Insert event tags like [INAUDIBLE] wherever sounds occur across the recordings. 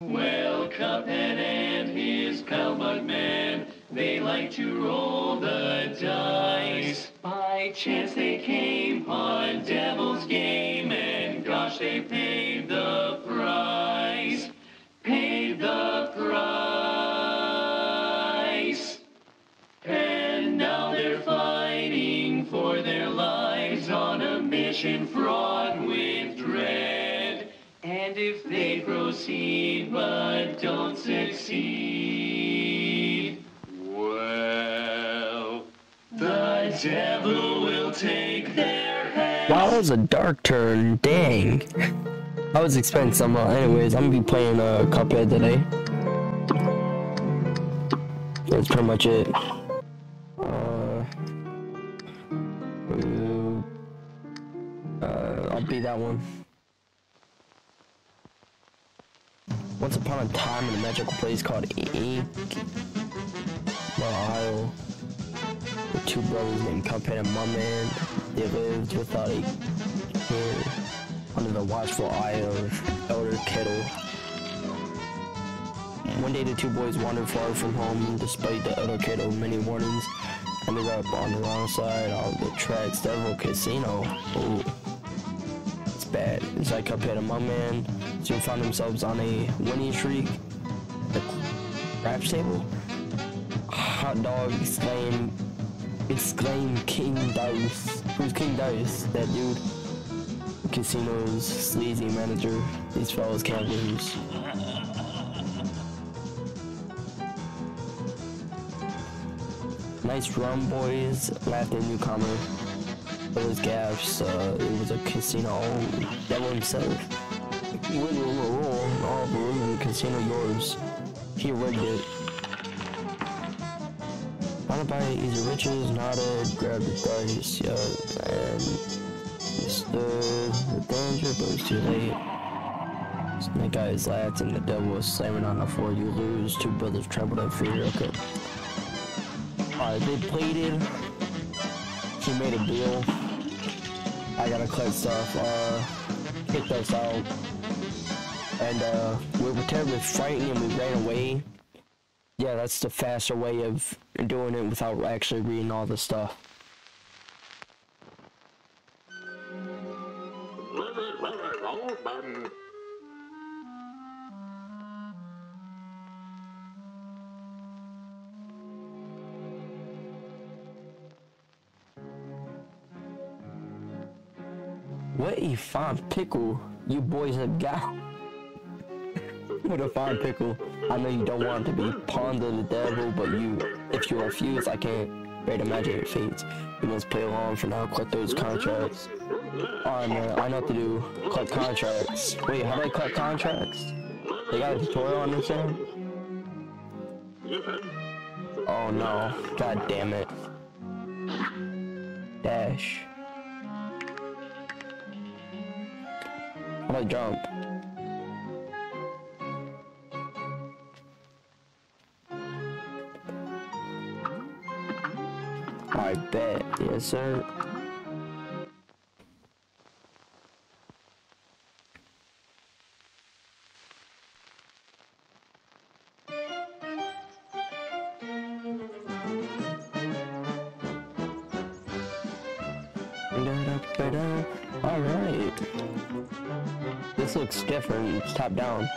Well, Cuphead and his pal Mugman, they like to roll the dice. By chance they came on Devil's Game, proceed but don't succeed, well, the devil will take their head. Wow, that was a dark turn. Dang. I was expecting some. Uh, anyways, I'm gonna be playing uh, Cuphead today. That's pretty much it. Uh, uh, I'll be that one. Time in a magical place called Ink, My Ohio, with two brothers named Cuphead and Mugman, they lived without a care under the watchful eye of Elder Kettle. One day the two boys wandered far from home despite the Elder Kettle's many warnings. Ended up on the wrong side of the tracks Devil Casino. Ooh. It's bad. It's like Cuphead and Mugman soon found themselves on a winning streak. The craps table. Hot dog exclaimed exclaimed King Dice. Who's King Dice? That dude. Casino's sleazy manager. These fellas can't lose. Nice run, boys. Laughed at newcomer. Those gaffs. Uh, it was a casino. Devil himself. Win, win. All the casino yours. He rigged it. Wanna buy easy riches, nodded, grabbed the dice, yeah, and understood the danger, but it was too late. Snake eyes laughed and the devil was slamming on the floor. You lose. Two brothers trembled in fear. Okay. Alright, they pleaded. He made a deal. I gotta collect stuff. Uh, kicked us out. And uh, we were terribly frightened and we ran away. Yeah, that's the faster way of doing it without actually reading all the stuff. What a fine pickle you boys have got. What a fine pickle. I know you don't want to be pawned to the devil, but you, if you refuse, I can't great imagine your fates. You must play along for now, collect those contracts. Oh, Alright man, I know what to do. Collect contracts. Wait, how do I collect contracts? They got a tutorial on this thing? Oh no. God damn it. Dash. How do I jump? I bet. Yes, sir. Alright. This looks different. It's top down.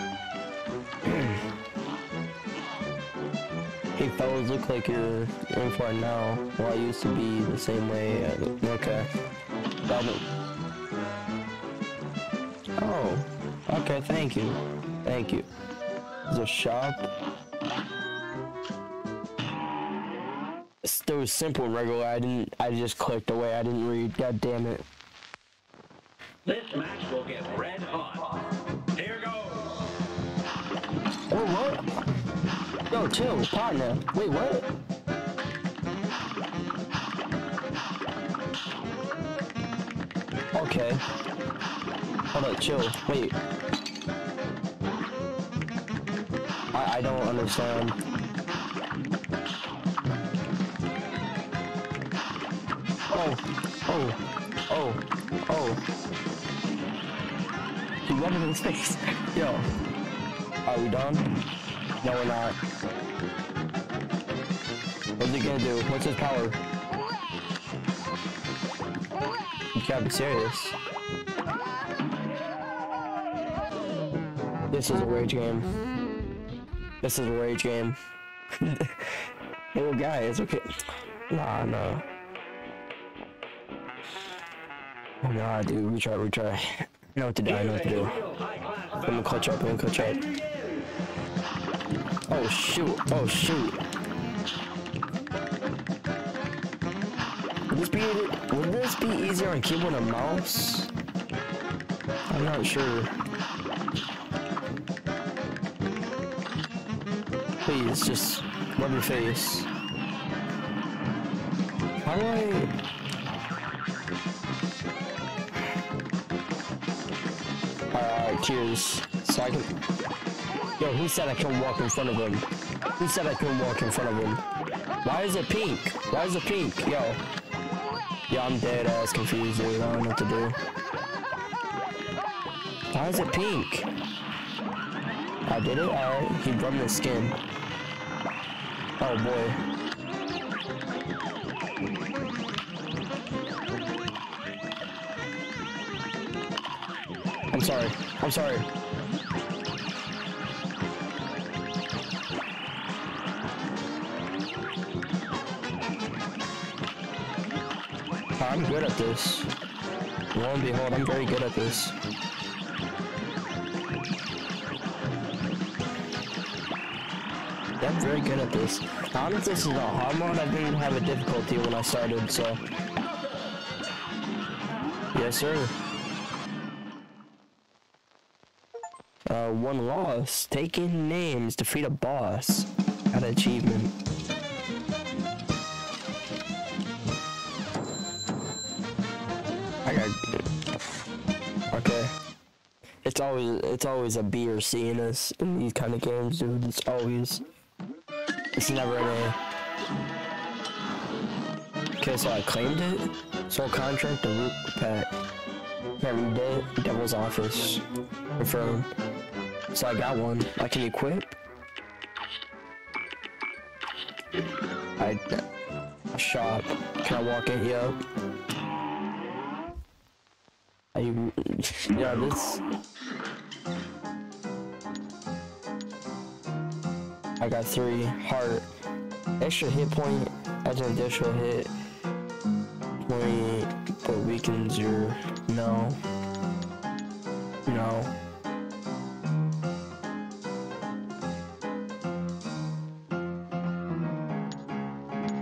Hey fellas, look like you're in for it now. Well, I used to be the same way. Okay. It. Oh. Okay, thank you. Thank you. There's a shop. There was simple and regular. I didn't. I just clicked away. I didn't read. God damn it. This match will get red hot. Yo, chill, partner. Wait, what? Okay. Hold up, chill. Wait. I, I don't understand. Oh, oh, oh, oh. He rubbed it in his face. [LAUGHS] Yo. Are we done? No, we're not. Gonna do? What's his power? You gotta be serious. This is a rage game. This is a rage game. [LAUGHS] Little guy, it's okay. Nah, no. Oh, nah, dude, retry, retry. I know what to do, I know what to do. I'm gonna clutch up, I'm gonna clutch up. Oh shoot, oh shoot. This be, would this be easier on keyboard and mouse? I'm not sure. Please, just rub your face. How do I... Alright, cheers. So I can... Yo, who said I couldn't walk in front of him? Who said I couldn't walk in front of him? Why is it pink? Why is it pink? Yo. Yo, I'm dead ass confused, dude. I don't know what to do. Why is it pink? I did it? Alright, he rubbed the skin. Oh boy. I'm sorry. I'm sorry. I'm good at this. Lo and behold, I'm very good at this. I'm very good at this. I if this is a hard mode. I didn't have a difficulty when I started, so. Yes, sir. Uh, one loss. Taking names. Defeat a boss. An achievement. Okay. It's always it's always a B or C in this in these kind of games, dude. It's always. It's never an A. Okay, so I claimed it. Soul contract, the root pack. Read it. Devil's office. Confirm. So I got one. I can equip. I shop. Can I walk in? Yep. I yeah this. I got three heart. Extra hit point as an additional hit point, but weakens your no. No.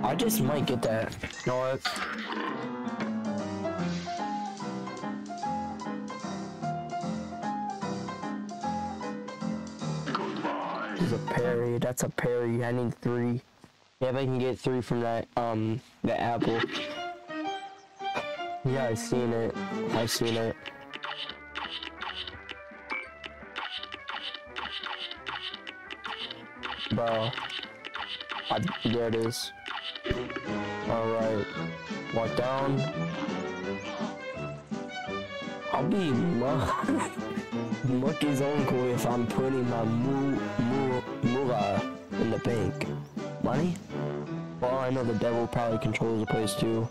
I just might get that. You know what? A parry. That's a parry. I need three. Yeah, if I can get three from that, um, the apple. Yeah, I've seen it. I've seen it. Bro. I, there it is. Alright. Walk down. I'll be muck luck. [LAUGHS] Lucky's uncle if I'm putting my mu mu in the bank. Money? Well, I know the devil probably controls the place too.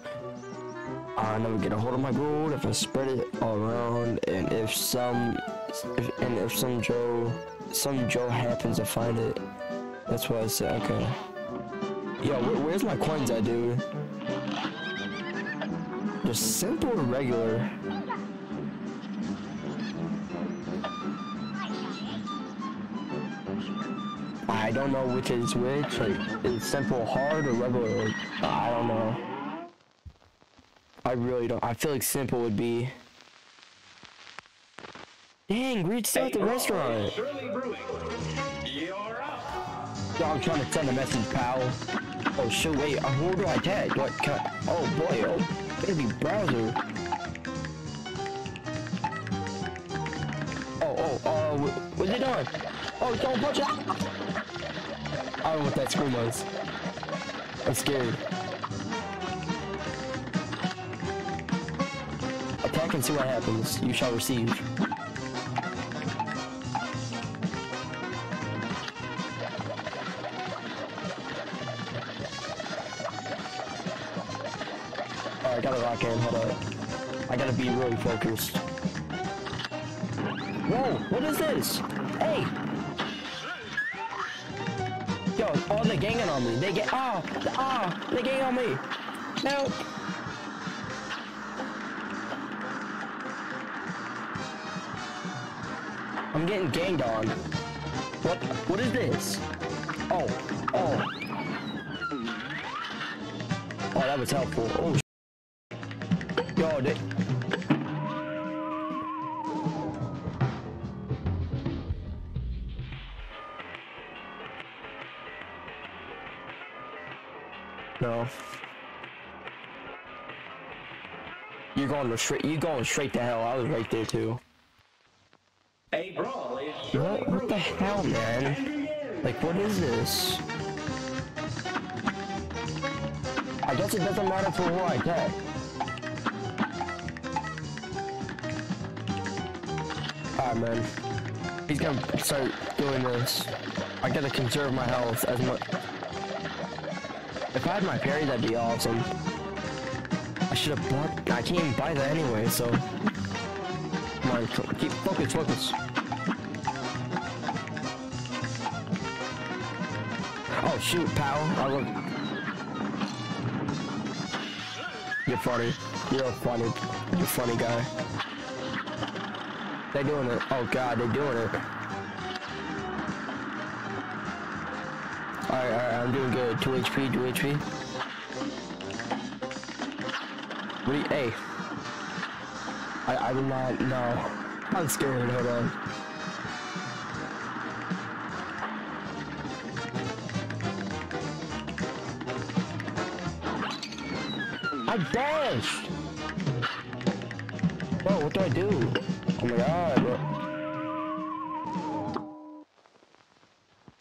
I never get a hold of my gold if I spread it all around, and if some, if, and if some Joe, some Joe happens to find it, that's what I said. Okay. Yo, where, where's my coins at, dude? Just simple regular? I don't know which is which. Like, is simple hard or regular? I don't know. I really don't. I feel like simple would be. Dang, reached out the restaurant. Shirley Brewing. You're up. Yo, I'm trying to send a message, pal. Oh shoot, wait, uh, who do I tag? What can I, oh boy, oh, baby browser. Oh, oh, uh, wh- what's it doing? Oh, don't punch it! I don't know what that scream was. I'm scared. Attack and see what happens. You shall receive. I gotta rock in, hold up. I gotta be really focused. Whoa, what is this? They're ganging on me. They get, ah, oh, ah, oh, they ganging on me. Help! I'm getting ganged on. What, what is this? Oh, oh. Oh, that was helpful. Oh, Yo, going straight. You going straight to hell. I was right there too. A brawl is What? What the hell, man? Like, what is this? I guess it doesn't matter for who I get. Alright, man. He's gonna start doing this. I gotta conserve my health as much. If I had my parry, that'd be awesome. Should have bought. I can't even buy that anyway, so. Come on, keep focus, focus. Oh shoot, pal! I look. You're funny. You're funny. You're funny guy. They're doing it. Oh god, they're doing it. Alright, alright, I'm doing good. 2 HP, 2 HP. What do hey. I, I do not know. I'm scared, hold on. I dashed! Whoa, what do I do? Oh my god,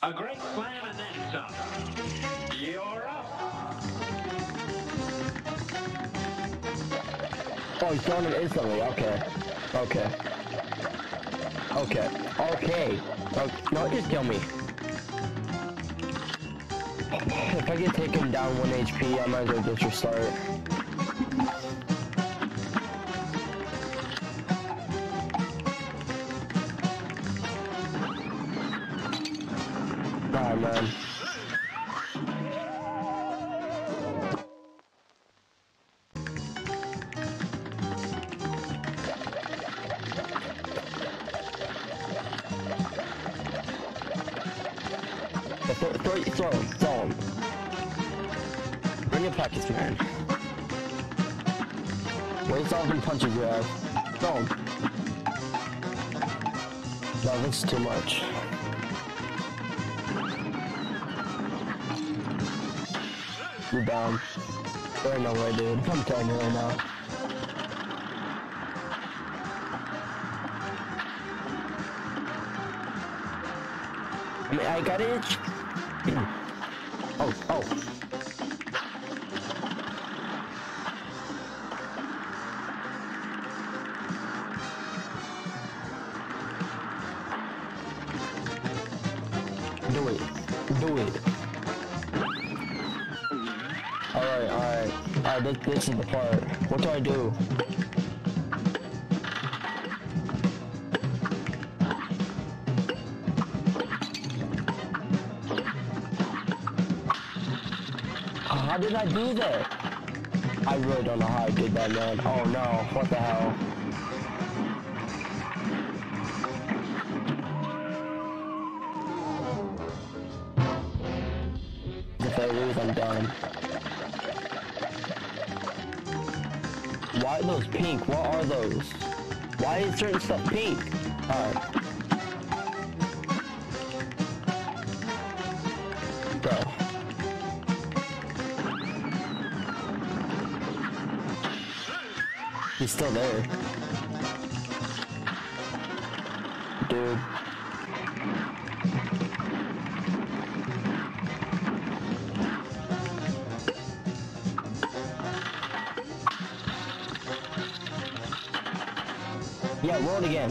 a great and then some. You're Oh, he's throwing him instantly. Okay. Okay. Okay. Okay. Oh, no, just kill me. If I get taken down 1 HP, I might as well just restart. Alright, man. Waste all them punches you have. No, this is too much. You're down. There no way, dude. I'm telling you right now. I mean, I got it. [CLEARS THROAT] Alright, alright. Alright, this, this is the part. What do I do? Oh, how did I do that? I really don't know how I did that, man. Oh no, what the hell? I'm done. Why are those pink? What are those? Why is certain stuff pink? Alright. Bro. He's still there. Dude. explode again.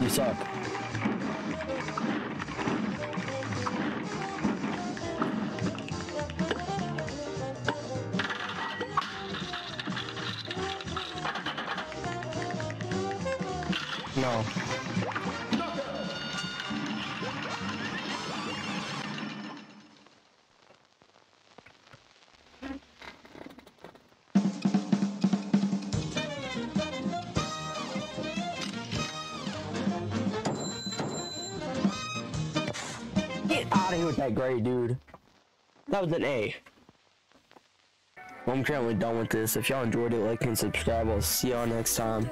You suck. No. That grade, dude. That was an A. Well, I'm currently done with this. If y'all enjoyed it, like and subscribe. I'll see y'all next time.